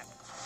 ship.